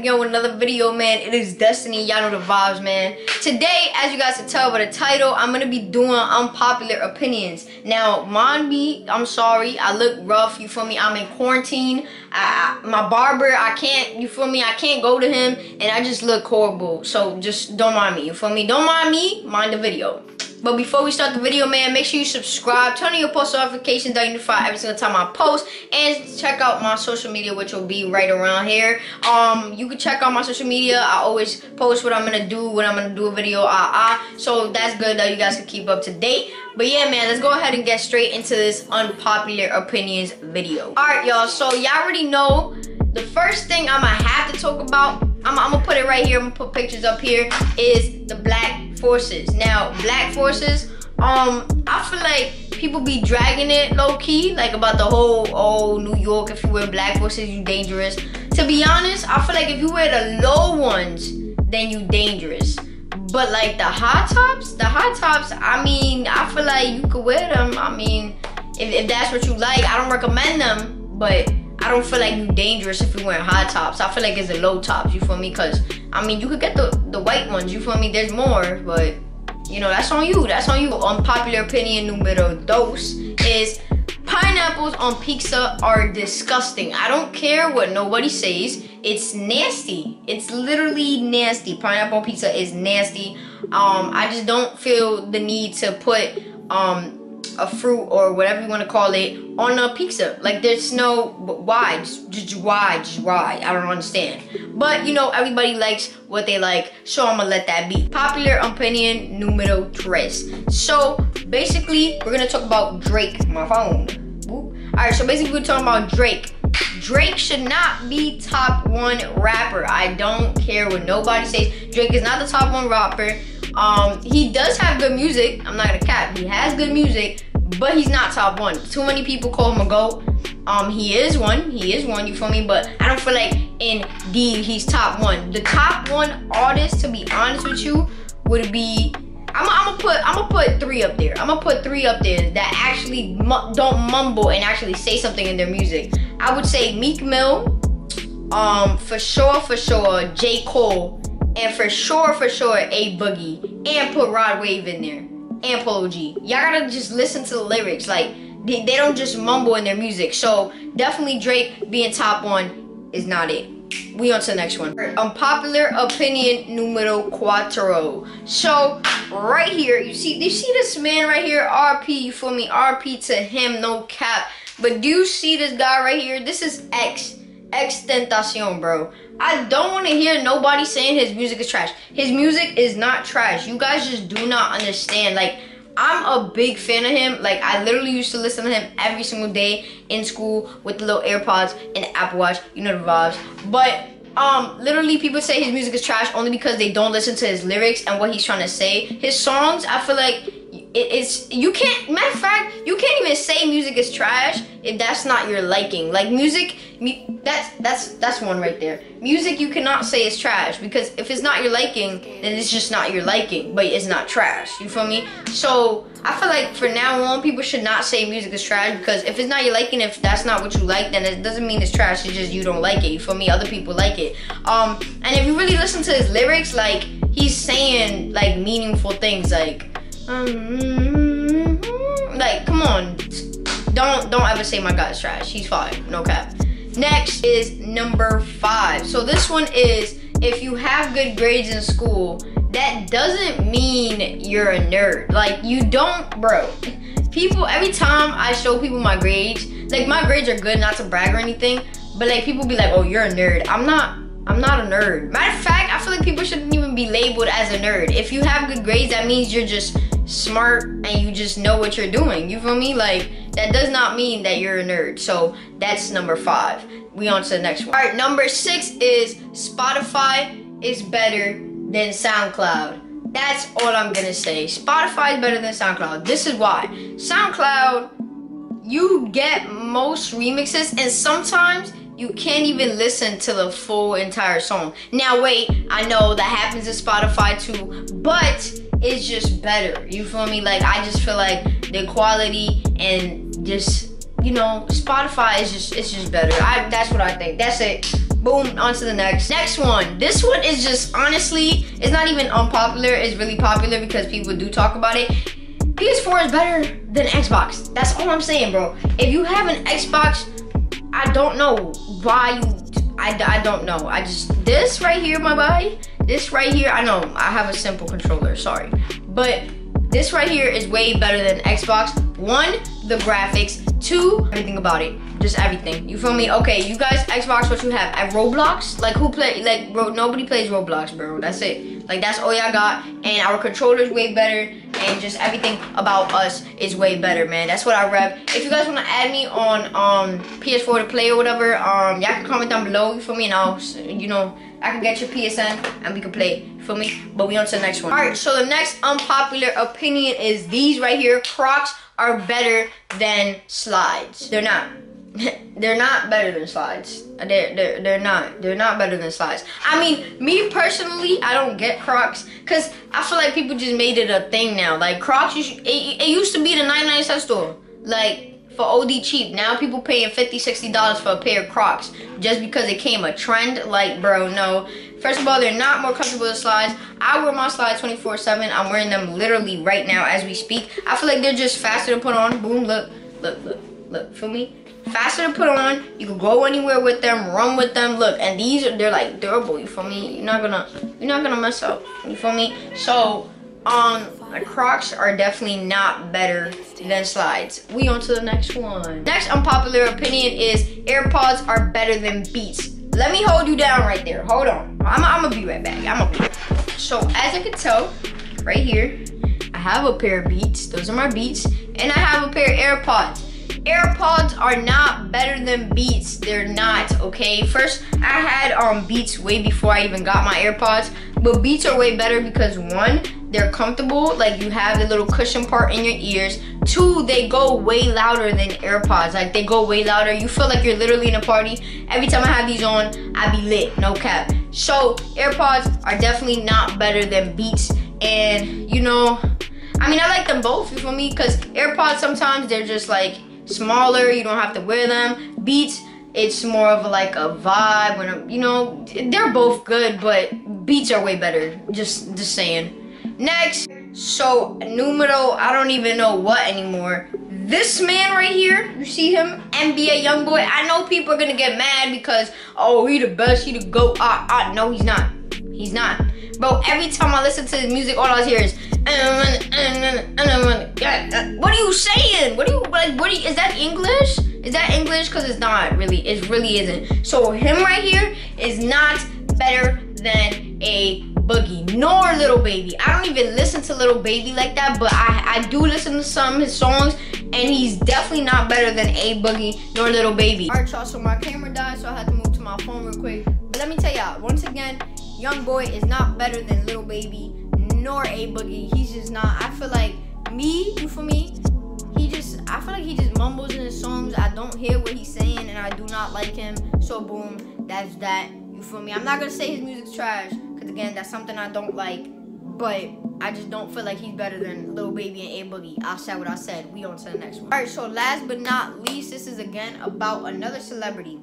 again with another video, man. It is Destiny. Y'all know the vibes, man. Today, as you guys can tell by the title, I'm gonna be doing unpopular opinions. Now, mind me, I'm sorry. I look rough, you feel me? I'm in quarantine. I, my barber, I can't, you feel me? I can't go to him, and I just look horrible. So just don't mind me, you feel me? Don't mind me, mind the video. But before we start the video, man, make sure you subscribe, turn on your post notifications that you notify every single time I post, and check out my social media, which will be right around here. Um, you can check out my social media. I always post what I'm gonna do when I'm gonna do a video. Ah ah. So that's good that you guys can keep up to date. But yeah, man, let's go ahead and get straight into this unpopular opinions video. All right, y'all. So y'all already know the first thing I'm gonna have to talk about. I'm, I'm gonna put it right here. I'm gonna put pictures up here. Is the black forces. Now, black forces, um, I feel like people be dragging it low key, like about the whole, oh, New York, if you wear black forces, you dangerous. To be honest, I feel like if you wear the low ones, then you dangerous. But like the high tops, the high tops, I mean, I feel like you could wear them. I mean, if, if that's what you like, I don't recommend them, but don't feel like you're dangerous if you're wearing high tops. I feel like it's the low tops, you feel me? Cause I mean you could get the, the white ones, you feel me? There's more, but you know, that's on you. That's on you. Unpopular opinion numero dos is pineapples on pizza are disgusting. I don't care what nobody says. It's nasty. It's literally nasty. Pineapple pizza is nasty. Um, I just don't feel the need to put um a fruit or whatever you want to call it on a pizza. Like there's no why, just, just why, just why. I don't understand. But you know, everybody likes what they like, so I'm gonna let that be. Popular opinion numero tres. So basically, we're gonna talk about Drake. My phone. All right, so basically we're talking about Drake. Drake should not be top one rapper. I don't care what nobody says. Drake is not the top one rapper. Um, he does have good music. I'm not gonna cap. He has good music, but he's not top one. Too many people call him a GOAT. Um, he is one. He is one. You feel me? But I don't feel like indeed he's top one. The top one artist, to be honest with you, would be. I'm, I'm gonna put I'm gonna put three up there. I'm gonna put three up there that actually mu don't mumble and actually say something in their music. I would say Meek Mill, um, for sure, for sure, J Cole, and for sure, for sure, A Boogie. And put Rod Wave in there. And Polo G. Y'all gotta just listen to the lyrics. Like, they, they don't just mumble in their music. So, definitely Drake being top one is not it. We on to the next one. Unpopular opinion numero cuatro. So, right here, you see, you see this man right here? RP, you feel me? RP to him, no cap. But do you see this guy right here? This is X. Extentacion, bro. I don't want to hear nobody saying his music is trash. His music is not trash. You guys just do not understand. Like, I'm a big fan of him. Like, I literally used to listen to him every single day in school with the little AirPods and the Apple Watch. You know the vibes. But, um, literally people say his music is trash only because they don't listen to his lyrics and what he's trying to say. His songs, I feel like it's you can't matter of fact you can't even say music is trash if that's not your liking. Like music that's that's that's one right there. Music you cannot say is trash because if it's not your liking then it's just not your liking but it's not trash. You feel me? So i feel like for now on people should not say music is trash because if it's not your liking if that's not what you like then it doesn't mean it's trash it's just you don't like it. You feel me? Other people like it. Um and if you really listen to his lyrics like he's saying like meaningful things like um, like, come on. Don't don't ever say my guy's trash. He's fine. No cap. Next is number five. So this one is if you have good grades in school, that doesn't mean you're a nerd. Like you don't, bro. People every time I show people my grades, like my grades are good, not to brag or anything, but like people be like, "Oh, you're a nerd." I'm not. I'm not a nerd. Matter of fact, I feel like people shouldn't even be labeled as a nerd. If you have good grades, that means you're just smart and you just know what you're doing. You feel me? Like that does not mean that you're a nerd. So that's number five. We on to the next one. All right, number six is Spotify is better than SoundCloud. That's all I'm gonna say. Spotify is better than SoundCloud. This is why. SoundCloud, you get most remixes and sometimes you can't even listen to the full entire song. Now wait, I know that happens in Spotify too, but it's just better. You feel me? Like I just feel like the quality and just you know Spotify is just it's just better. I that's what I think. That's it. Boom, on to the next. Next one. This one is just honestly, it's not even unpopular. It's really popular because people do talk about it. PS4 is better than Xbox. That's all I'm saying, bro. If you have an Xbox, I don't know why you. I, I don't know. I just this right here, my boy. This right here. I know I have a simple controller. Sorry, but this right here is way better than Xbox. One, the graphics. Two, everything about it. Just everything. You feel me? Okay, you guys, Xbox, what you have? At Roblox? Like who play, like bro, nobody plays Roblox, bro. That's it. Like that's all y'all got. And our controller's way better. And just everything about us is way better, man. That's what I rep. If you guys wanna add me on um PS4 to play or whatever, um y'all can comment down below, you feel me? And I'll, you know, I can get your PSN and we can play. Feel me? But we on to the next one. Alright, so the next unpopular opinion is these right here. Crocs are better than slides. They're not. they're not better than slides. They're, they're, they're not. They're not better than slides. I mean, me personally, I don't get Crocs because I feel like people just made it a thing now. Like Crocs, it, it used to be the 99 cent store. Like for OD cheap. Now people paying 50 $60 for a pair of Crocs just because it came a trend. Like, bro, no. First of all, they're not more comfortable than slides. I wear my slides 24-7. I'm wearing them literally right now as we speak. I feel like they're just faster to put on. Boom, look, look, look, look, feel me? Faster to put on. You can go anywhere with them, run with them. Look, and these are they're like durable. You feel me? You're not gonna you're not gonna mess up. You feel me? So um Crocs are definitely not better than slides. We on to the next one. Next unpopular opinion is AirPods are better than Beats. Let me hold you down right there. Hold on. I'm, I'm gonna be right back. I'm gonna be So as you can tell, right here, I have a pair of Beats. Those are my Beats. And I have a pair of AirPods. AirPods are not better than Beats. They're not, okay? First, I had um Beats way before I even got my AirPods. But Beats are way better because one, they're comfortable. Like you have the little cushion part in your ears. Two, they go way louder than AirPods. Like they go way louder. You feel like you're literally in a party. Every time I have these on, I be lit, no cap. So AirPods are definitely not better than Beats. And you know, I mean, I like them both, you feel me? Because AirPods sometimes they're just like smaller. You don't have to wear them. Beats, it's more of like a vibe when you know they're both good but beats are way better just just saying next. So numero i don't even know what anymore. This man right here you see him nba young boy. I know people are gonna get mad because oh he the best he the goat. Ah no he's not. He's not. Bro every time i listen to his music all i hear is what are you saying? What are you like what you, is that english? Is that English? Because it's not really. It really isn't. So him right here is not better than a Boogie nor Lil Baby. I don't even listen to Lil Baby like that, but I, I do listen to some of his songs, and he's definitely not better than A Boogie nor Lil Baby. Alright, y'all. So my camera died, so I had to move to my phone real quick. But let me tell y'all, once again, Young Boy is not better than Lil Baby nor A Boogie. He's just not. I feel like me, you for me, he just I feel like he just mumbles in his songs. I don't hear what he's saying and I do not like him. So boom, that's that. You feel me? I'm not gonna say his music's trash, because again, that's something I don't like. But I just don't feel like he's better than Lil Baby and A Boogie. I said what I said. We on to the next one. Alright, so last but not least, this is again about another celebrity.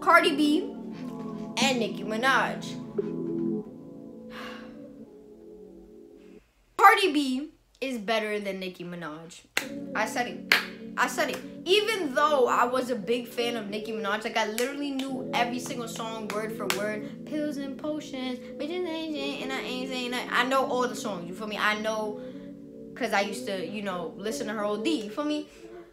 Cardi B and Nicki Minaj. Cardi B is better than Nicki Minaj. I said it. I said it. Even though I was a big fan of Nicki Minaj, like I literally knew every single song word for word. Pills and potions, bitches ain't and I ain't saying. I know all the songs. You feel me? I know, cause I used to, you know, listen to her OD. You feel me?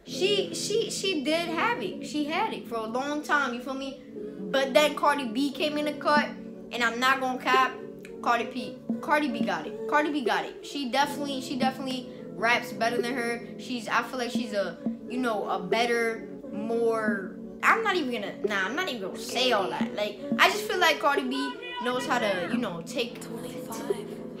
She she she did have it. She had it for a long time. You feel me? But then Cardi B came in the cut, and I'm not gonna cap. Cardi B, Cardi B got it. Cardi B got it. She definitely, she definitely raps better than her. She's, I feel like she's a, you know, a better, more. I'm not even gonna, nah, I'm not even gonna say all that. Like, I just feel like Cardi B knows how to, you know, take. 25.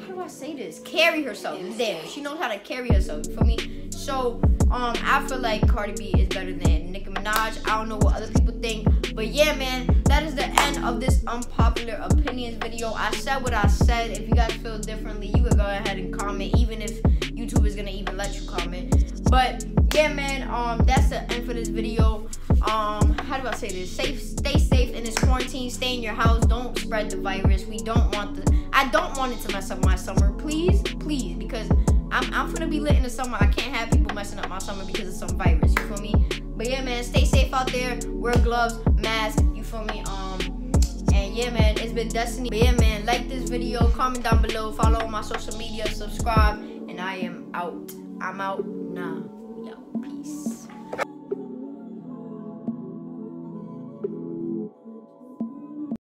How do I say this? Carry herself. There, she knows how to carry herself. For me, so um, I feel like Cardi B is better than Nicki Minaj. I don't know what other people think, but yeah, man, that is the end of this unpopular opinions video. I said what I said. If you guys feel differently, you could go ahead and comment, even if YouTube is gonna even let you comment. But yeah, man, um, that's the end for this video. Um, how do I say this? Safe, stay safe in this quarantine. Stay in your house. Don't spread the virus. We don't want the. I don't want it to mess up my summer. Please, please, because I'm I'm gonna be lit in the summer. I can't have people messing up my summer because of some virus. You feel me? But yeah, man, stay safe out there. Wear gloves, mask. You feel me? Um. And yeah, man, it's been Destiny. But yeah, man, like this video, comment down below, follow my social media, subscribe, and I am out. I'm out now. Yo, peace.